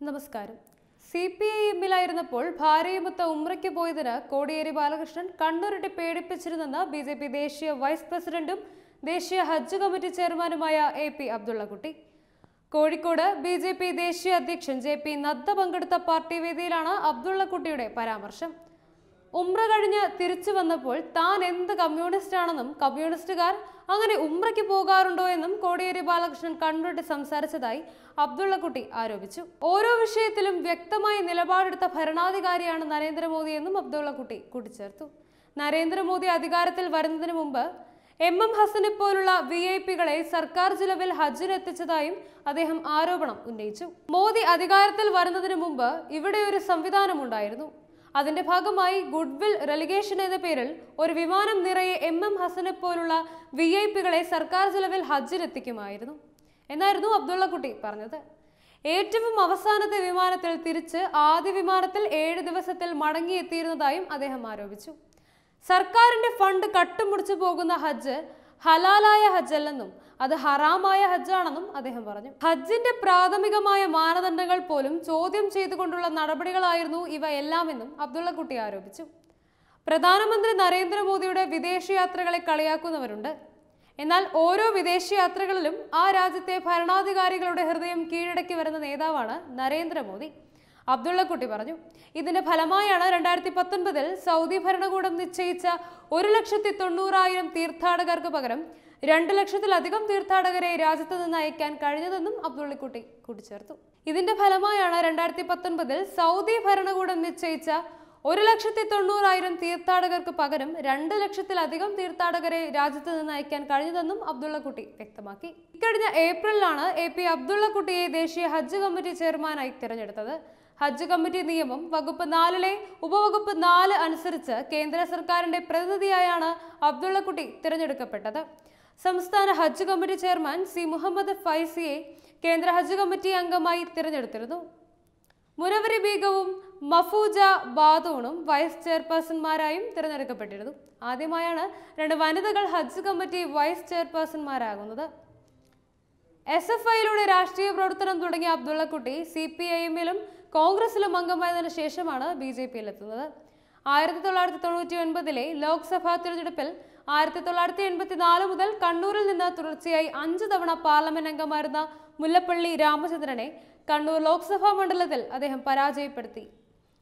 നമസ്കാരം. C P I എമ്മിലായിരുന്നപ്പോൾ ഭാര്യയുമൊത്ത് ഉമ്രയ്ക്ക് പോയതിന് കോടിയേരി ബാലകൃഷ്ണൻ കണ്ണുരുട്ടി പേടിപ്പിച്ചിരുന്നെന്ന് ബി ജെ പി ദേശീയ വൈസ് പ്രസിഡന്റും ദേശീയ ഹജ്ജ് കമ്മിറ്റി ചെയർമാനുമായ A P Abdullakutty. Kozhikode B J P ദേശീയ അധ്യക്ഷൻ ജെ പി നദ്ദ പങ്കെടുത്ത പാർട്ടി വേദിയിലാണ് അബ്ദുള്ളക്കുട്ടിയുടെ പരാമർശം. ഉമ്ര കഴിഞ്ഞ് തിരിച്ചു വന്നപ്പോൾ താൻ എന്ത് കമ്മ്യൂണിസ്റ്റ് ആണെന്നും കമ്മ്യൂണിസ്റ്റുകാർ അങ്ങനെ ഉംറയ്ക്ക് പോകാറുണ്ടോ എന്നും കോടിയേരി ബാലകൃഷ്ണൻ കണ്ണുരുട്ടി സംസാരിച്ചതായി അബ്ദുള്ളക്കുട്ടി ആരോപിച്ചു. ഓരോ വിഷയത്തിലും വ്യക്തമായി നിലപാടെടുത്ത ഭരണാധികാരിയാണ് നരേന്ദ്രമോദി എന്നും അബ്ദുള്ളക്കുട്ടി കൂട്ടിച്ചേർത്തു. നരേന്ദ്രമോദി അധികാരത്തിൽ വരുന്നതിന് മുമ്പ് എം എം ഹസനെ പോലുള്ള വി ഐ പികളെ സർക്കാർ ചിലവിൽ ഹജ്ജിനെത്തിച്ചതായും അദ്ദേഹം ആരോപണം ഉന്നയിച്ചു. മോദി അധികാരത്തിൽ വരുന്നതിന് മുമ്പ് ഇവിടെ ഒരു സംവിധാനമുണ്ടായിരുന്നു. അതിന്റെ ഭാഗമായി ഗുഡ്വിൽ റെലിഗേഷൻ എന്ന പേരിൽ ഒരു വിമാനം നിറയെ എം എം ഹസനെ പോലുള്ള വി ഐ പികളെ സർക്കാർ ചെലവിൽ ഹജ്ജിലെത്തിക്കുമായിരുന്നു. എന്നായിരുന്നു അബ്ദുള്ളക്കുട്ടി പറഞ്ഞത്. ഏറ്റവും അവസാനത്തെ വിമാനത്തിൽ തിരിച്ച് ആദ്യ വിമാനത്തിൽ ഏഴ് ദിവസത്തിൽ മടങ്ങിയെത്തിയിരുന്നതായും അദ്ദേഹം ആരോപിച്ചു. സർക്കാരിന്റെ ഫണ്ട് കട്ടുമുടിച്ചു പോകുന്ന ഹജ്ജ് ഹലാലായ ഹജ്ജല്ലെന്നും അത് ഹറാമായ ഹജ്ജാണെന്നും അദ്ദേഹം പറഞ്ഞു. ഹജ്ജിന്റെ പ്രാഥമികമായ മാനദണ്ഡങ്ങൾ പോലും ചോദ്യം ചെയ്തുകൊണ്ടുള്ള നടപടികളായിരുന്നു ഇവ എല്ലാമെന്നും അബ്ദുള്ളക്കുട്ടി ആരോപിച്ചു. പ്രധാനമന്ത്രി നരേന്ദ്രമോദിയുടെ വിദേശയാത്രകളെ കളിയാക്കുന്നവരുണ്ട്. എന്നാൽ ഓരോ വിദേശയാത്രകളിലും ആ രാജ്യത്തെ ഭരണാധികാരികളുടെ ഹൃദയം കീഴടക്കി വരുന്ന നേതാവാണ് നരേന്ദ്രമോദി. അബ്ദുള്ളക്കുട്ടി പറഞ്ഞു ഇതിന്റെ ഫലമായാണ് രണ്ടായിരത്തി പത്തൊൻപതിൽ സൗദി ഭരണകൂടം നിശ്ചയിച്ച ഒരു ലക്ഷത്തി തൊണ്ണൂറായിരം തീർത്ഥാടകർക്ക് പകരം രണ്ട് ലക്ഷത്തിലധികം തീർത്ഥാടകരെ രാജ്യത്ത് നിന്ന് അയക്കാൻ കഴിഞ്ഞതെന്നും അബ്ദുള്ളിക്കുട്ടി കൂട്ടിച്ചേർത്തു. ഇതിന്റെ ഫലമായാണ് രണ്ടായിരത്തി പത്തൊൻപതിൽ സൗദി ഭരണകൂടം നിശ്ചയിച്ച ഒരു ലക്ഷത്തി തൊണ്ണൂറായിരം തീർത്ഥാടകർക്ക് പകരം രണ്ട് ലക്ഷത്തിലധികം തീർത്ഥാടകരെ രാജ്യത്ത് നിന്ന് അയക്കാൻ കഴിഞ്ഞതെന്നും അബ്ദുള്ളക്കുട്ടി വ്യക്തമാക്കി. ഇക്കഴിഞ്ഞ ഏപ്രിലാണ് എ പി അബ്ദുള്ളക്കുട്ടിയെ ദേശീയ ഹജ്ജ് കമ്മിറ്റി ചെയർമാനായി തിരഞ്ഞെടുത്തത്. ഹജ്ജ് കമ്മിറ്റി നിയമം വകുപ്പ് നാലിലെ ഉപവകുപ്പ് നാല് അനുസരിച്ച് കേന്ദ്ര സർക്കാരിന്റെ പ്രതിനിധിയായാണ് അബ്ദുള്ളക്കുട്ടി തിരഞ്ഞെടുക്കപ്പെട്ടത്. സംസ്ഥാന ഹജ്ജ് കമ്മിറ്റി ചെയർമാൻ സി മുഹമ്മദ് ഫൈസിയെ കേന്ദ്ര ഹജ്ജ് കമ്മിറ്റി അംഗമായി തിരഞ്ഞെടുത്തിരുന്നു. മുനവരി ബീഗവും മഫൂജ ബാദൂണും വൈസ് ചെയർപേഴ്സൺമാരായും തിരഞ്ഞെടുക്കപ്പെട്ടിരുന്നു. ആദ്യമായാണ് രണ്ട് വനിതകൾ ഹജ്ജ് കമ്മിറ്റി വൈസ് ചെയർപേഴ്സൺമാരാകുന്നത്. എസ് എഫ് ഐയിലൂടെ രാഷ്ട്രീയ പ്രവർത്തനം തുടങ്ങിയ അബ്ദുള്ളക്കുട്ടി സി പി ഐ എമ്മിലും കോൺഗ്രസിലും അംഗമായതിനു ശേഷമാണ് ബി ജെ പിയിൽ എത്തുന്നത് ആയിരത്തി തൊള്ളായിരത്തി തൊണ്ണൂറ്റി ഒൻപതിലെ ലോക്സഭാ തിരഞ്ഞെടുപ്പിൽ ആയിരത്തി തൊള്ളായിരത്തി എൺപത്തി നാല് മുതൽ കണ്ണൂരിൽ നിന്ന് തുടർച്ചയായി അഞ്ച് തവണ പാർലമെന്റ് അംഗമായിരുന്ന മുല്ലപ്പള്ളി രാമചന്ദ്രനെ കണ്ണൂർ ലോക്സഭാ മണ്ഡലത്തിൽ അദ്ദേഹം പരാജയപ്പെടുത്തി.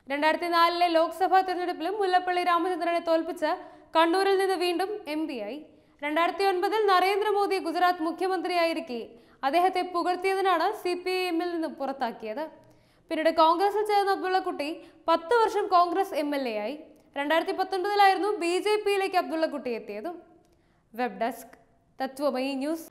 രണ്ടായിരത്തി നാലിലെ ലോക്സഭാ തെരഞ്ഞെടുപ്പിലും മുല്ലപ്പള്ളി രാമചന്ദ്രനെ തോൽപ്പിച്ച് കണ്ണൂരിൽ നിന്ന് വീണ്ടും എം ആയി. രണ്ടായിരത്തി ഒൻപതിൽ നരേന്ദ്രമോദി ഗുജറാത്ത് മുഖ്യമന്ത്രിയായിരിക്കെ. അദ്ദേഹത്തെ പുകഴ്ത്തിയതിനാണ് സി പി എമ്മിൽ നിന്ന് പുറത്താക്കിയത്. പിന്നീട് കോൺഗ്രസിൽ ചേർന്ന അബ്ദുള്ളക്കുട്ടി പത്ത് വർഷം കോൺഗ്രസ് എ ആയി. രണ്ടായിരത്തി പത്തൊൻപതിലായിരുന്നു ബി ജെ പിയിലേക്ക് അബ്ദുള്ളക്കുട്ടി എത്തിയത്. Web desk Tatwamayi news.